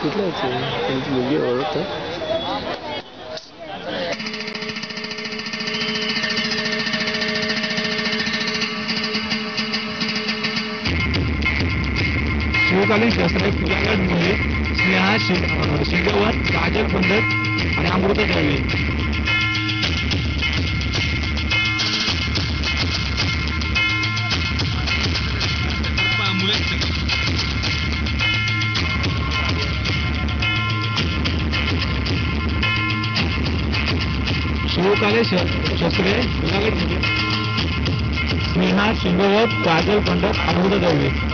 끝나지. 요즘 이게 어렵다. 주요관은 교사의 구장을 위해 स्नेहा शिव शिंगवत गाजर पंडित आणि अमृता दळवे शिवकाले शस्त्रे स्नेहा शिंगवत काजल पंडत अमृता दळवे